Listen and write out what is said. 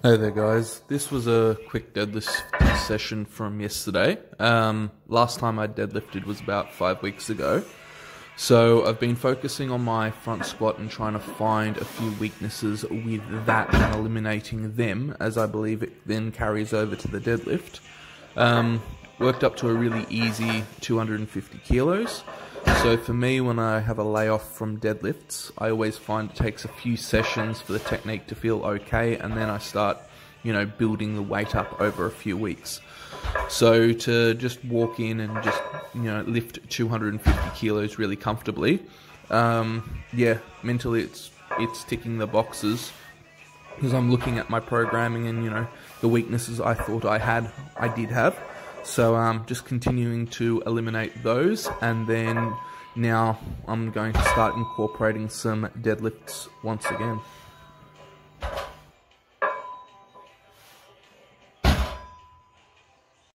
Hey there, guys. This was a quick deadlift session from yesterday. Um, last time I deadlifted was about five weeks ago. So I've been focusing on my front squat and trying to find a few weaknesses with that and eliminating them, as I believe it then carries over to the deadlift. Um, worked up to a really easy 250 kilos. So for me, when I have a layoff from deadlifts, I always find it takes a few sessions for the technique to feel okay, and then I start, you know, building the weight up over a few weeks. So to just walk in and just, you know, lift 250 kilos really comfortably, um, yeah, mentally it's it's ticking the boxes because I'm looking at my programming and you know the weaknesses I thought I had, I did have. So um, just continuing to eliminate those, and then now I'm going to start incorporating some deadlifts once again.